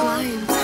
climbs.